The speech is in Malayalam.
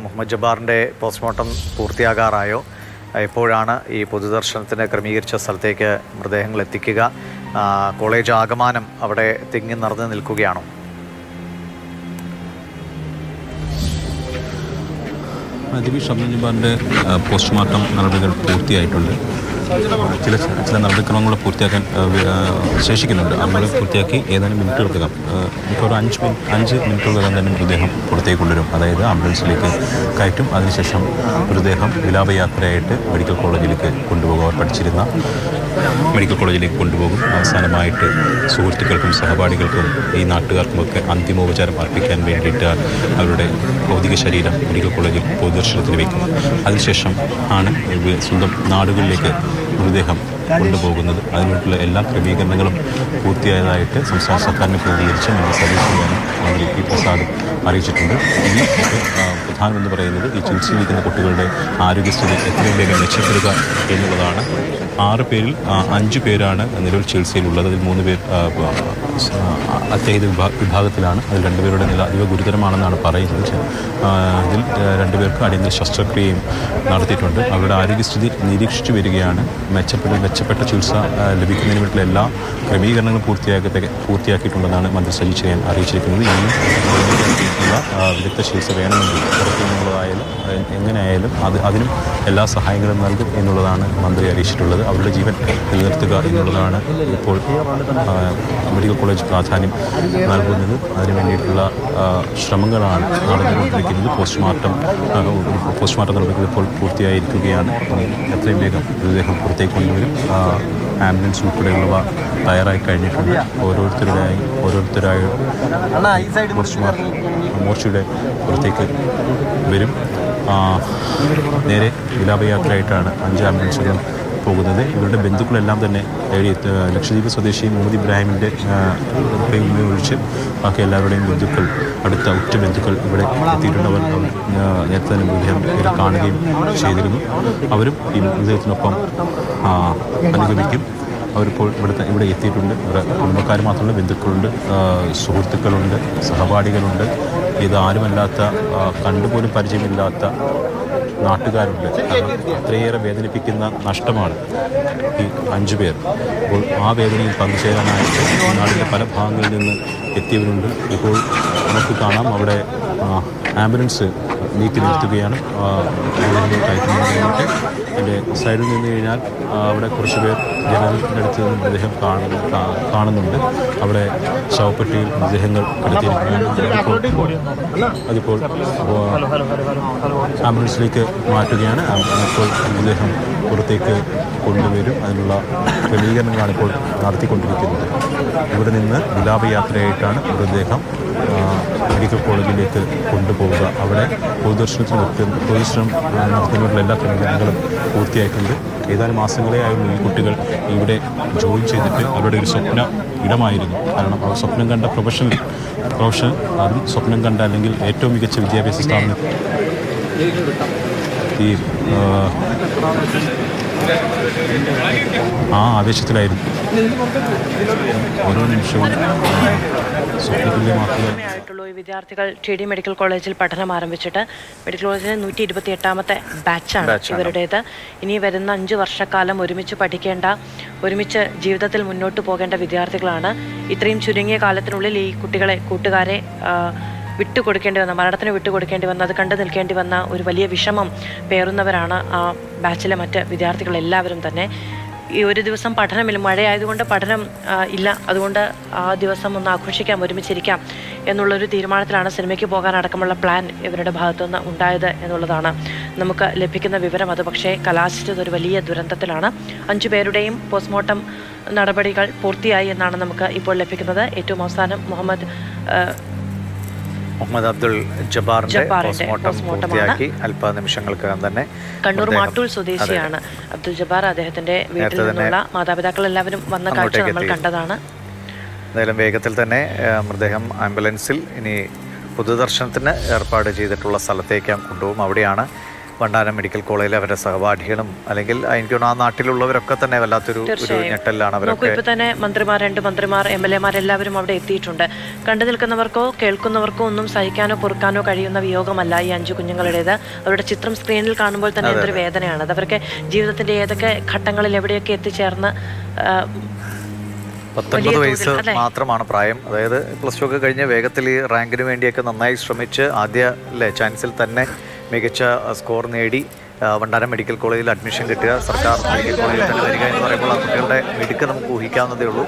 മുഹമ്മദ് ജബ്ബാറിന്റെ പോസ്റ്റ്മോർട്ടം പൂർത്തിയാകാറായോ? എപ്പോഴാണ് ഈ പൊതുദർശനത്തിന് ക്രമീകരിച്ച സ്ഥലത്തേക്ക് മൃതദേഹങ്ങൾ എത്തിക്കുക? കോളേജ് ആഗമാനം അവിടെ തിങ്ങി നിറഞ്ഞു നിൽക്കുകയാണോ? ദിവിഷ് അബ്ദുൽജബ്ബാറിന്റെ പോസ്റ്റ്മോർട്ടം നടപടികൾ പൂർത്തിയായിട്ടുണ്ട്. ചില ചില നടപടിക്രമങ്ങൾ പൂർത്തിയാക്കാൻ ശേഷിക്കുന്നുണ്ട്. നമ്മൾ പൂർത്തിയാക്കി ഏതാനും മിനിറ്റുകൾക്കകം മിക്കവാറും അഞ്ച് മിനിറ്റ് അഞ്ച് മിനിറ്റുകൾക്കകം തന്നെ മൃതദേഹം പുറത്തേക്ക് കൊണ്ടുവരും. അതായത് ആംബുലൻസിലേക്ക് കയറ്റും. അതിനുശേഷം മൃതദേഹം വിലാപയാത്രയായിട്ട് മെഡിക്കൽ കോളേജിലേക്ക് കൊണ്ടുപോകും. അവർ പഠിച്ചിരുന്ന മെഡിക്കൽ കോളേജിലേക്ക് കൊണ്ടുപോകും. അവസാനമായിട്ട് സുഹൃത്തുക്കൾക്കും സഹപാഠികൾക്കും ഈ നാട്ടുകാർക്കുമൊക്കെ അന്തിമോപചാരം അർപ്പിക്കാൻ വേണ്ടിയിട്ട് അവരുടെ ഭൗതിക ശരീരം മെഡിക്കൽ കോളേജിൽ പൊതുദർശനത്തിന് വയ്ക്കും. അതിനുശേഷം ആണ് സ്വന്തം നാടുകളിലേക്ക് മൃതദേഹം. കൊണ്ടുപോകുന്നത്. അതിനുള്ള എല്ലാ ക്രമീകരണങ്ങളും പൂർത്തിയായതായിട്ട് സംസ്ഥാന സർക്കാരിനെ പ്രതികരിച്ച് മന്ത്രി സതീഷ് മന്ത്രി പി പ്രസാദ് അറിയിച്ചിട്ടുണ്ട്. ആ, പ്രധാനമെന്ന് പറയുന്നത് ഈ ചികിത്സയിലിരിക്കുന്ന കുട്ടികളുടെ ആരോഗ്യസ്ഥിതി എത്രയും വേഗം മെച്ചപ്പെടുക എന്നുള്ളതാണ്. ആറ് പേരിൽ അഞ്ച് പേരാണ് നിലവിൽ ചികിത്സയിലുള്ളത്. അതിൽ മൂന്ന് പേർ അത്യാഹിത വിഭാ- വിഭാഗത്തിലാണ്. അതിൽ രണ്ടുപേരുടെ നില അതീവ ഗുരുതരമാണെന്നാണ് പറയുന്നത്. അതിൽ രണ്ടുപേർക്ക് അടിയന്തര ശസ്ത്രക്രിയയും നടത്തിയിട്ടുണ്ട്. അവരുടെ ആരോഗ്യസ്ഥിതി നിരീക്ഷിച്ചു വരികയാണ്. മെച്ചപ്പെട്ട മെച്ചപ്പെട്ട ചികിത്സ ലഭിക്കുന്നതിന് വേണ്ടിയുള്ള എല്ലാ ക്രമീകരണങ്ങളും പൂർത്തിയാക്കി പൂർത്തിയാക്കിയിട്ടുണ്ടെന്നാണ് മന്ത്രി സജി ചെയ്യാൻ അറിയിച്ചിരിക്കുന്നത്. ഇനിയും വിദഗ്ധ ചികിത്സ വേണമെങ്കിൽ പുറത്തുനിന്നുള്ളതായാലും എങ്ങനെയായാലും അത് അതിനും എല്ലാ സഹായങ്ങളും നൽകും എന്നുള്ളതാണ് മന്ത്രി അറിയിച്ചിട്ടുള്ളത്. അവരുടെ ജീവൻ നിലനിർത്തുക എന്നുള്ളതാണ് ഇപ്പോൾ മെഡിക്കൽ കോളേജ് പ്രാധാന്യം നൽകുന്നത്. അതിനു വേണ്ടിയിട്ടുള്ള ശ്രമങ്ങളാണ് നടന്നുകൊണ്ടിരിക്കുന്നത് പോസ്റ്റ്മോർട്ടം പോസ്റ്റ്മോർട്ടം നടപടികൾ ഇപ്പോൾ പൂർത്തിയായിരിക്കുകയാണ്. എത്രയും വേഗം മൃതദേഹം പുറത്തേക്ക് കൊണ്ടുവരും. ആംബുലൻസ് ഉൾപ്പെടെയുള്ളവ തയ്യാറായി കഴിഞ്ഞിട്ടുണ്ട്. ഓരോരുത്തരുടെയായി ഓരോരുത്തരായി മോർച്ചയുടെ പുറത്തേക്ക് വരും. നേരെ വിലാപയാത്രയായിട്ടാണ് അഞ്ച് ആംബുലൻസുകൾ പോകുന്നത്. ഇവരുടെ ബന്ധുക്കളെല്ലാം തന്നെ ലക്ഷദ്വീപ് സ്വദേശി മുഹമ്മദ് ഇബ്രാഹിമിന്റെ ഒഴിച്ച് ബാക്കി എല്ലാവരുടെയും ബന്ധുക്കൾ അടുത്ത ഉറ്റ ബന്ധുക്കൾ ഇവിടെ എത്തിയിട്ടുള്ളവർ നേരത്തെ തന്നെ മൃതദേഹം ഇവരെ കാണുകയും ചെയ്തിരുന്നു. അവരും ഈ മൃതദേഹത്തിനൊപ്പം അനുഗമിക്കും. അവരിപ്പോൾ ഇവിടുത്തെ ഇവിടെ എത്തിയിട്ടുണ്ട്. ഇവിടെ കുടുംബക്കാർ മാത്രമല്ല ബന്ധുക്കളുണ്ട് സുഹൃത്തുക്കളുണ്ട് സഹപാഠികളുണ്ട്. ഇതാരുമല്ലാത്ത കണ്ടുപോലും പരിചയമില്ലാത്ത നാട്ടുകാരുണ്ട്. കാരണം അത്രയേറെ വേദനിപ്പിക്കുന്ന നഷ്ടമാണ് ഈ അഞ്ചു പേർ. അപ്പോൾ ആ വേദനയിൽ പങ്കുചേരാനായിട്ട് നാടിന്റെ പല ഭാഗങ്ങളിൽ നിന്ന് എത്തിയവരുണ്ട്. ഇപ്പോൾ നമുക്ക് കാണാം അവിടെ ആംബുലൻസ് നീക്കി നിർത്തുകയാണ്. ആ, മൃതദേഹങ്ങൾ എന്റെ സൈഡിൽ നിന്ന് കഴിഞ്ഞാൽ അവിടെ കുറച്ച് പേർ ജനലിന്റെ അടുത്ത് നിന്ന് മൃതദേഹം കാണുന്നു കാണുന്നുണ്ട്. അവിടെ ശവപ്പെട്ടിയിൽ മൃതദേഹങ്ങൾ കിടത്തിയിരിക്കുകയാണ് അതിപ്പോൾ ആംബുലൻസിലേക്ക് മാറ്റുകയാണ്. ഇപ്പോൾ മൃതദേഹം പുറത്തേക്ക് കൊണ്ടുവരും. അതിനുള്ള ക്രമീകരണങ്ങളാണ് ഇപ്പോൾ നടത്തിക്കൊണ്ടിരിക്കുന്നത്. ഇവിടെ നിന്ന് വിലാപയാത്രയായിട്ടാണ് മൃതദേഹം മെഡിക്കൽ കോളേജിലേക്ക് കൊണ്ടുപോവുക. അവിടെ പൊതുദർശനത്തിന് നിർത്തി- പൊതുദർശനം നടത്തുന്നതിനുള്ള എല്ലാ ക്രമീകരണങ്ങളും പൂർത്തിയായിട്ടുണ്ട്. ഏതാനും മാസങ്ങളെ ആയിരുന്നു ഈ കുട്ടികൾ ഇവിടെ ജോയിൻ ചെയ്തിട്ട് അവരുടെ ഒരു സ്വപ്ന ഇടമായിരുന്നു. കാരണം അവർ സ്വപ്നം കണ്ട പ്രൊഫഷണൽ പ്രൊഫഷൻ അതും സ്വപ്നം കണ്ട അല്ലെങ്കിൽ ഏറ്റവും മികച്ച വിദ്യാഭ്യാസ സ്ഥാപനം. ഈ ആ, ആവേശത്തിലായിരുന്നു. ഓരോ നിമിഷവും സ്വപ്നതുല്യമാക്കുക ആയിട്ടുള്ള ഈ വിദ്യാർത്ഥികൾ ടി ഡി മെഡിക്കൽ കോളേജിൽ പഠനം ആരംഭിച്ചിട്ട് മെഡിക്കൽ കോളേജിലെ നൂറ്റി ഇരുപത്തി എട്ടാമത്തെ ബാച്ചാണ്. ഇവരുടേത്. ഇനി വരുന്ന അഞ്ച് വർഷക്കാലം ഒരുമിച്ച് പഠിക്കേണ്ട ഒരുമിച്ച് ജീവിതത്തിൽ മുന്നോട്ട് പോകേണ്ട വിദ്യാർത്ഥികളാണ്. ഇത്രയും ചുരുങ്ങിയ കാലത്തിനുള്ളിൽ ഈ കുട്ടികളെ കൂട്ടുകാരെ വിട്ടുകൊടുക്കേണ്ടി വന്ന മരണത്തിന് വിട്ടുകൊടുക്കേണ്ടി വന്ന അത് കണ്ടു നിൽക്കേണ്ടി വന്ന ഒരു വലിയ വിഷമം പേറുന്നവരാണ് ആ ബാച്ചിലെ മറ്റ് വിദ്യാർത്ഥികൾ എല്ലാവരും തന്നെ. ഈ ഒരു ദിവസം പഠനമില്ല മഴയായതുകൊണ്ട് പഠനം ഇല്ല. അതുകൊണ്ട് ആ ദിവസം ഒന്ന് ആഘോഷിക്കാം ഒരുമിച്ചിരിക്കാം എന്നുള്ളൊരു തീരുമാനത്തിലാണ് സിനിമയ്ക്ക് പോകാൻ അടക്കമുള്ള പ്ലാൻ ഇവരുടെ ഭാഗത്തുനിന്ന് ഉണ്ടായത് എന്നുള്ളതാണ്. നമുക്ക് ലഭിക്കുന്ന വിവരം അത് പക്ഷേ കലാശിച്ചത് ഒരു വലിയ ദുരന്തത്തിലാണ്. അഞ്ചു പേരുടെയും പോസ്റ്റ്മോർട്ടം നടപടികൾ പൂർത്തിയായി എന്നാണ് നമുക്ക് ഇപ്പോൾ ലഭിക്കുന്നത്. ഏറ്റവും അവസാനം മുഹമ്മദ് മുഹമ്മദ് അബ്ദുൾ ജബാറിന്റെ പോസ്റ്റ്മോർട്ടം. പൂർത്തിയാക്കി അല്പ നിമിഷങ്ങൾക്കകം തന്നെ കണ്ണൂർ മാട്ടൂൽ സ്വദേശിയാണ് അബ്ദുൾ ജബാർ അദ്ദേഹത്തിന്റെ വീട്ടിൽ നിന്നുള്ള മാതാപിതാക്കൾ എല്ലാവരും വന്ന കാഴ്ച നമ്മൾ കണ്ടതാണ്. എന്തായാലും വേഗത്തിൽ തന്നെ മൃതദേഹം ആംബുലൻസിൽ ഇനി പൊതുദർശനത്തിന് ഏർപ്പാട് ചെയ്തിട്ടുള്ള സ്ഥലത്തേക്ക് കൊണ്ടുപോകും. അവിടെയാണ് ഭണ്ഡാരം മെഡിക്കൽ കോളേജിലെ അവരുടെ സഹപാഠികളും അല്ലെങ്കിൽ എനിക്ക് ആ നാട്ടിലുള്ളവരൊക്കെ തന്നെ വല്ലാത്തൊരു ഒരു ഞെട്ടലാണ് അവരൊക്കെ ഇപ്പൊ തന്നെ മന്ത്രിമാർ രണ്ട് മന്ത്രിമാർ എം എൽ എമാർ എല്ലാവരും അവിടെ എത്തിയിട്ടുണ്ട്. കണ്ടു നിൽക്കുന്നവർക്കോ കേൾക്കുന്നവർക്കോ ഒന്നും സഹിക്കാനോ പൊറുക്കാനോ കഴിയുന്ന വിയോഗമല്ല ഈ അഞ്ചു കുഞ്ഞുങ്ങളുടേത്. അവരുടെ ചിത്രം സ്ക്രീനിൽ കാണുമ്പോൾ തന്നെ എന്തൊരു വേദനയാണ്. അത് അവർക്ക് ജീവിതത്തിന്റെ ഏതൊക്കെ ഘട്ടങ്ങളിൽ എവിടെയൊക്കെ എത്തിച്ചേർന്ന് പത്തൊൻപത് വയസ്സ് മാത്രമാണ് പ്രായം. അതായത് പ്ലസ് ടു ഒക്കെ കഴിഞ്ഞ് വേഗത്തിൽ ഈ റാങ്കിന് വേണ്ടിയൊക്കെ നന്നായി ശ്രമിച്ച് ആദ്യ അല്ലേ ചാൻസിൽ തന്നെ മികച്ച സ്കോർ നേടി വണ്ടാനം മെഡിക്കൽ കോളേജിൽ അഡ്മിഷൻ കിട്ടുക സർക്കാർ മെഡിക്കൽ കോളേജിൽ തന്നെ വരിക എന്ന് പറയുമ്പോൾ ആ കുട്ടികളുടെ മിടുക്ക് നമുക്ക് ഊഹിക്കാവുന്നതേ ഉള്ളൂ.